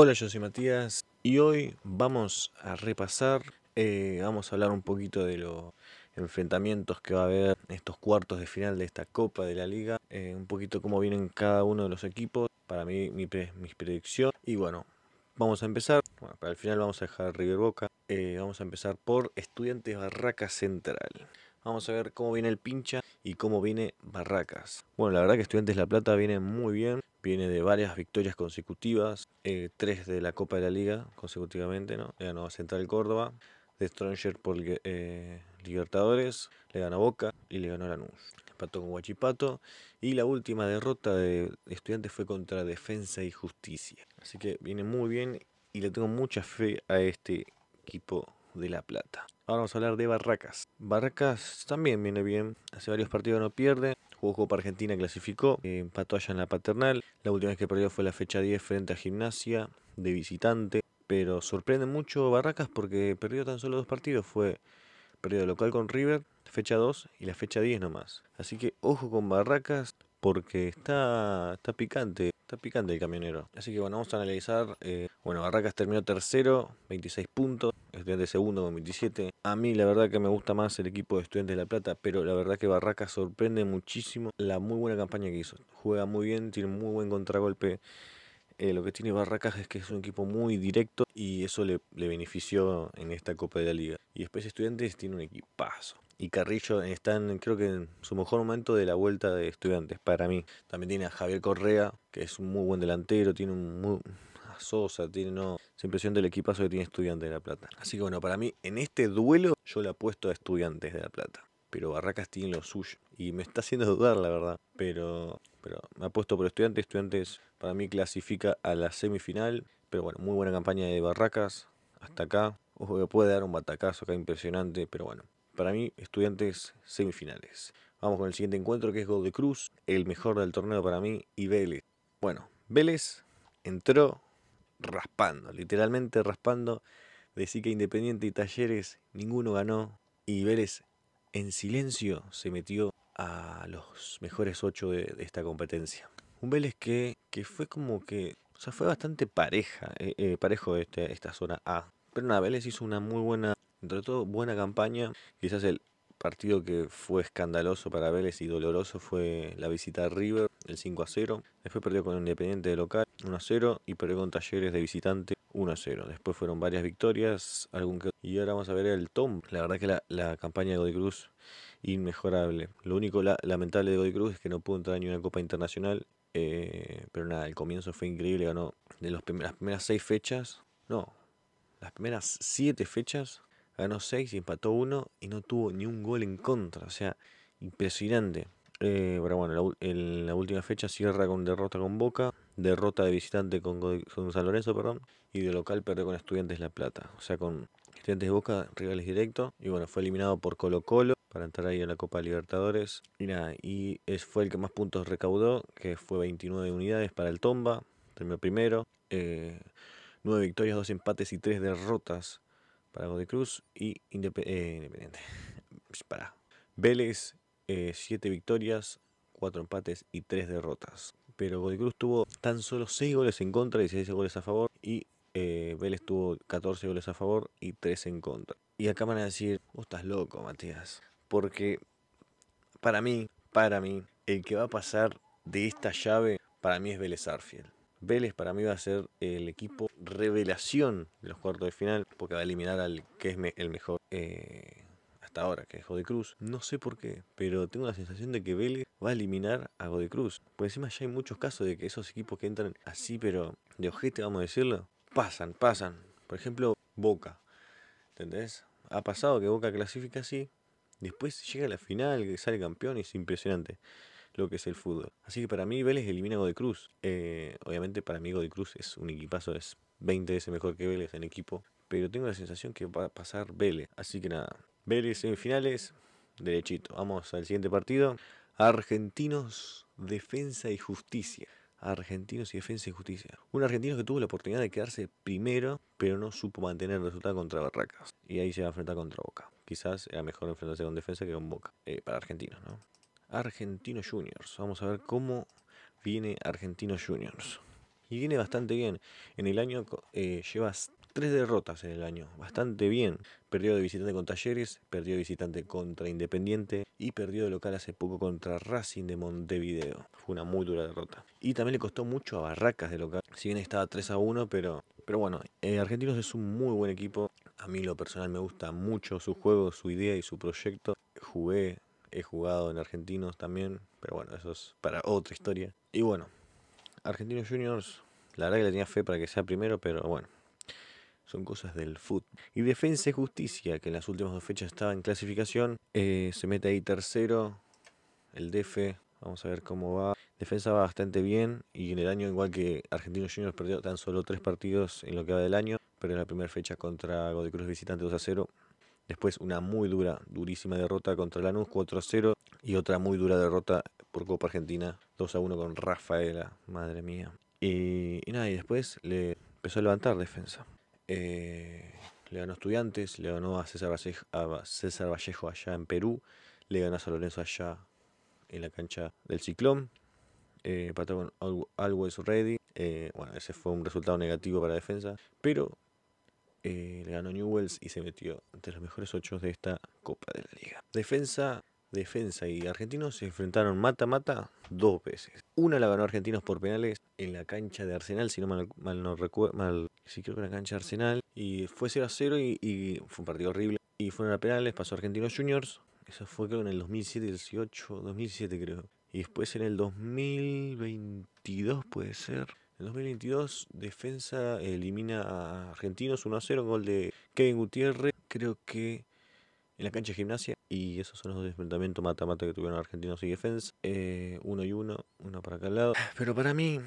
Hola, yo soy Matías y hoy vamos a repasar, eh, vamos a hablar un poquito de los enfrentamientos que va a haber en estos cuartos de final de esta Copa de la Liga, eh, un poquito cómo vienen cada uno de los equipos, para mí mi, pre- mis predicciones y bueno, vamos a empezar, bueno, para el final vamos a dejar River Boca, eh, vamos a empezar por Estudiantes Barracas Central. Vamos a ver cómo viene el pincha y cómo viene Barracas. Bueno, la verdad que Estudiantes La Plata viene muy bien. Viene de varias victorias consecutivas. eh, tres de la Copa de la Liga consecutivamente, ¿no? Le ganó a Central Córdoba. De Stronger por eh, Libertadores. Le ganó Boca y le ganó a Lanús. Empató con Huachipato. Y la última derrota de Estudiantes fue contra Defensa y Justicia. Así que viene muy bien y le tengo mucha fe a este equipo de La Plata. Ahora vamos a hablar de Barracas. Barracas también viene bien. Hace varios partidos no pierde. Jugó Copa Argentina, clasificó. eh, empató allá en la paternal. La última vez que perdió fue la fecha 10 frente a Gimnasia de visitante. Pero sorprende mucho Barracas porque perdió tan solo dos partidos. Fue perdió local con River, fecha 2 y la fecha 10 nomás. Así que ojo con Barracas porque está, está picante. Está picante el camionero. Así que bueno, vamos a analizar. eh, bueno, Barracas terminó tercero, 26 puntos. Estudiante segundo con 27. A mí la verdad que me gusta más el equipo de Estudiantes de La Plata, pero la verdad que Barracas sorprende muchísimo la muy buena campaña que hizo. Juega muy bien, tiene muy buen contragolpe. Eh, lo que tiene Barracas es que es un equipo muy directo y eso le, le benefició en esta Copa de la Liga. Y después Estudiantes tiene un equipazo. Y Carrillo está en, creo que en su mejor momento de la vuelta de Estudiantes, para mí. También tiene a Javier Correa, que es un muy buen delantero, tiene un muy... Sosa, tiene no... Es impresionante el equipazo que tiene Estudiantes de La Plata. Así que bueno, para mí en este duelo yo le apuesto a Estudiantes de La Plata. Pero Barracas tiene lo suyo. Y me está haciendo dudar, la verdad. Pero, pero me apuesto por Estudiantes. Estudiantes para mí clasifica a la semifinal. Pero bueno, muy buena campaña de Barracas. Hasta acá. Ojo puede dar un batacazo acá impresionante. Pero bueno, para mí Estudiantes semifinales. Vamos con el siguiente encuentro que es Gold de Cruz. El mejor del torneo para mí. Y Vélez. Bueno, Vélez entró raspando. Literalmente raspando. Decir que Independiente y Talleres ninguno ganó. Y Vélez en silencio se metió a los mejores ocho de, de esta competencia. Un Vélez que, que fue como que, o sea, fue bastante pareja, eh, eh, parejo este, esta zona A. Pero nada, Vélez hizo una muy buena, entre todo, buena campaña. Quizás el partido que fue escandaloso para Vélez y doloroso fue la visita a River, el 5 a 0. Después perdió con Independiente de local, 1 a 0. Y perdió con Talleres de visitante, 1 a 0. Después fueron varias victorias, algún que... Y ahora vamos a ver el Tom. La verdad que la, la campaña de Godoy Cruz, inmejorable. Lo único la- lamentable de Godoy Cruz es que no pudo entrar ni una Copa Internacional. eh, pero nada, el comienzo fue increíble. Ganó de las primeras seis fechas. No, las primeras siete fechas. Ganó seis y empató uno y no tuvo ni un gol en contra. O sea, impresionante. Eh, pero bueno, la, la última fecha cierra con derrota con Boca, derrota de visitante con, San Lorenzo, perdón, y de local perdió con Estudiantes La Plata. O sea, con Estudiantes de Boca, rivales directos. Y bueno, fue eliminado por Colo Colo para entrar ahí a la Copa Libertadores. Y nada, y fue el que más puntos recaudó, que fue 29 unidades para el Tomba, terminó primero. Eh, 9 victorias, 2 empates y 3 derrotas para Godoy Cruz y eh, Independiente. para Vélez, 7 victorias, 4 empates y 3 derrotas. Pero Godoy Cruz tuvo tan solo 6 goles en contra y 16 goles a favor. Y eh, Vélez tuvo 14 goles a favor y 3 en contra. Y acá van a decir, vos estás loco, Matías. Porque para mí, para mí, el que va a pasar de esta llave, para mí es Vélez Arfield. Vélez para mí va a ser el equipo revelación de los cuartos de final, porque va a eliminar al que es el mejor eh, hasta ahora, que es Godoy Cruz. No sé por qué, pero tengo la sensación de que Vélez va a eliminar a Godoy Cruz. Por encima ya hay muchos casos de que esos equipos que entran así, pero de ojete, vamos a decirlo, pasan, pasan. Por ejemplo, Boca. ¿Entendés? Ha pasado que Boca clasifica así, después llega a la final, que sale campeón y es impresionante lo que es el fútbol. Así que para mí Vélez elimina a Godoy Cruz. Eh, obviamente para mí Godoy Cruz es un equipazo, es 20 veces mejor que Vélez en equipo. Pero tengo la sensación que va a pasar Vélez. Así que nada, Vélez semifinales, derechito. Vamos al siguiente partido. Argentinos, Defensa y Justicia. Argentinos y Defensa y Justicia. Un argentino que tuvo la oportunidad de quedarse primero, pero no supo mantener el resultado contra Barracas. Y ahí se va a enfrentar contra Boca. Quizás era mejor enfrentarse con Defensa que con Boca. Eh, para argentinos, ¿no? Argentinos Juniors. Vamos a ver cómo viene Argentinos Juniors. y viene bastante bien. En el año eh, lleva tres derrotas en el año, bastante bien. Perdió de visitante con Talleres, perdió de visitante contra Independiente y perdió de local hace poco contra Racing de Montevideo. Fue una muy dura derrota. Y también le costó mucho a Barracas de local. Si bien estaba 3 a 1, pero, pero bueno, eh, Argentinos es un muy buen equipo. A mí lo personal me gusta mucho su juego, su idea y su proyecto. Jugué, he jugado en Argentinos también, pero bueno, eso es para otra historia. Y bueno, Argentinos Juniors, la verdad que le tenía fe para que sea primero, pero bueno, son cosas del fútbol. Y Defensa y Justicia, que en las últimas dos fechas estaba en clasificación, eh, se mete ahí tercero, el DF, vamos a ver cómo va. Defensa va bastante bien y en el año, igual que Argentinos Juniors, perdió tan solo tres partidos en lo que va del año, pero en la primera fecha contra Godoy Cruz visitante 2 a 0. Después una muy dura, durísima derrota contra Lanús 4 a 0 y otra muy dura derrota por Copa Argentina 2 a 1 con Rafaela, madre mía. Y, nada, y después le empezó a levantar defensa. Eh, le ganó Estudiantes, le ganó a César, Vallejo, allá en Perú, le ganó a San Lorenzo allá en la cancha del Ciclón, eh, con Always Ready. Eh, bueno, ese fue un resultado negativo para defensa, pero eh, le ganó Newells y se metió entre los mejores ocho de esta Copa de la Liga. Defensa Defensa y Argentinos se enfrentaron mata-mata dos veces. Una la ganó Argentinos por penales en la cancha de Arsenal, si no mal, no recuerdo, mal, sí creo que en la cancha de Arsenal. Y fue 0 a 0 y, fue un partido horrible. Y fueron a penales, pasó Argentinos Juniors. Eso fue creo en el 2007, 18, 2007 creo. Y después en el 2022 puede ser. En el 2022 Defensa elimina a Argentinos 1 a 0, gol de Kevin Gutiérrez. Creo que en la cancha de gimnasia. Y esos son los dos enfrentamientos mata-mata que tuvieron Argentinos y Defensa. Eh, uno y uno, uno para cada lado. Pero para mí,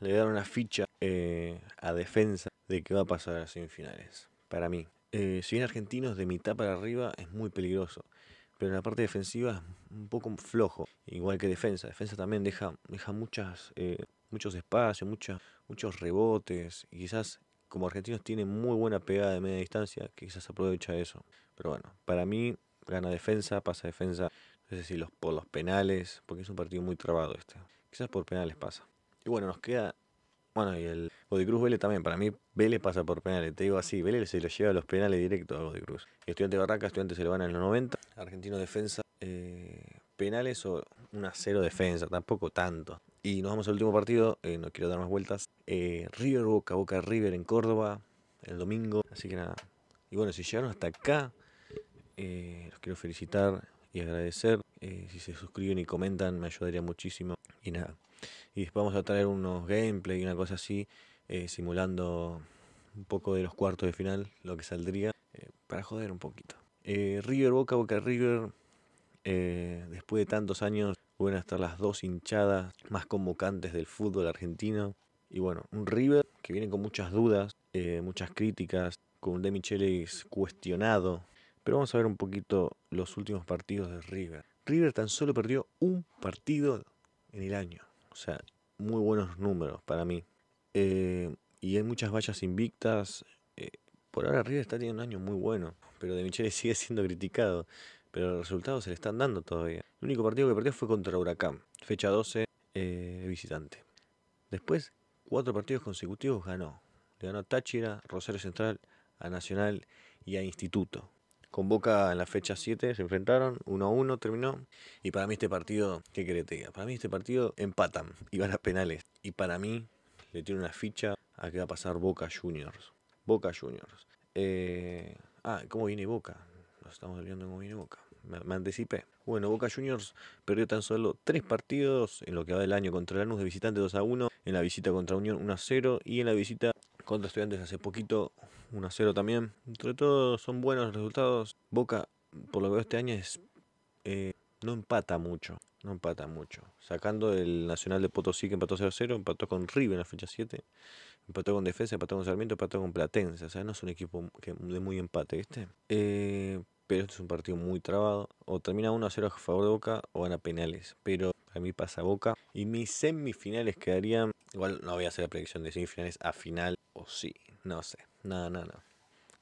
le dieron una ficha eh, a defensa de que va a pasar a semifinales. Para mí. Eh, si bien Argentinos de mitad para arriba es muy peligroso. Pero en la parte defensiva es un poco flojo. Igual que defensa. Defensa también deja, deja muchas, muchos espacios, muchos rebotes. Y quizás como Argentinos tiene muy buena pegada de media distancia, quizás aprovecha eso. Pero bueno, para mí gana defensa, pasa defensa, no sé si los, por los penales, porque es un partido muy trabado este. Quizás por penales pasa. Y bueno, nos queda. Bueno, y el Cruz Vélez también. Para mí, Vélez pasa por penales. Te digo así: Vélez se lo lleva a los penales directos a Cruz. Estudiante Barraca, Estudiante se lo van en los 90. Argentino defensa. Eh, penales o una cero defensa, tampoco tanto. Y nos vamos al último partido, eh, no quiero dar más vueltas. Eh, River Boca, Boca River en Córdoba, el domingo. Así que nada. Y bueno, si llegaron hasta acá, eh, los quiero felicitar y agradecer. Eh, si se suscriben y comentan me ayudaría muchísimo. Y nada. Y después vamos a traer unos gameplay y una cosa así, simulando un poco de los cuartos de final, lo que saldría, para joder un poquito. River Boca, Boca River. después de tantos años, vuelven a estar las dos hinchadas más convocantes del fútbol argentino. Y bueno, un River que viene con muchas dudas, muchas críticas, con un De Michelis cuestionado pero vamos a ver un poquito los últimos partidos de River. River tan solo perdió un partido en el año. O sea, muy buenos números para mí. Eh, y hay muchas vallas invictas. Eh, por ahora River está teniendo un año muy bueno. Pero De Michele sigue siendo criticado. Pero los resultados se le están dando todavía. El único partido que perdió fue contra Huracán. Fecha 12, eh, visitante. Después, cuatro partidos consecutivos ganó. Le ganó a Táchira, Rosario Central, a Nacional y a Instituto. Con Boca en la fecha 7 se enfrentaron, 1 a 1 terminó. Y para mí este partido, ¿qué querés? Para mí este partido empatan y a penales. Y para mí le tiene una ficha a que va a pasar Boca Juniors. Boca Juniors. Eh, ah, ¿cómo viene Boca? Nos estamos olvidando cómo viene Boca. Me, anticipé. Bueno, Boca Juniors perdió tan solo 3 partidos en lo que va del año contra Lanús de visitante 2 a 1, en la visita contra Unión 1 a 0 y en la visita contra Estudiantes hace poquito 1 a 0 también. Entre todo son buenos resultados. Boca, por lo que veo este año, es eh, no empata mucho. No empata mucho. Sacando el Nacional de Potosí que empató 0 a 0, empató con River en la fecha 7, empató con Defensa, empató con Sarmiento, empató con Platense. O sea, no es un equipo de muy empate, ¿viste? Eh, pero este es un partido muy trabado. O termina 1 a 0 a favor de Boca o van a penales. Pero a mí pasa Boca. Y mis semifinales quedarían. Igual no voy a hacer la predicción de semifinales a final. O sí, no sé. No, no, no.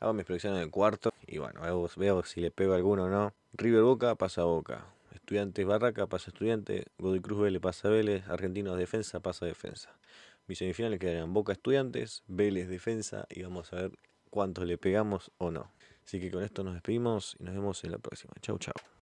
Hago mis predicciones en el cuarto. Y bueno, veo, si le pego alguno o no. River Boca pasa Boca. Estudiantes Barraca pasa Estudiante. Godoy Cruz Vélez pasa Vélez. Argentinos Defensa pasa Defensa. Mis semifinales quedarán Boca Estudiantes, Vélez Defensa y vamos a ver cuánto le pegamos o no. Así que con esto nos despedimos y nos vemos en la próxima. Chau, chau.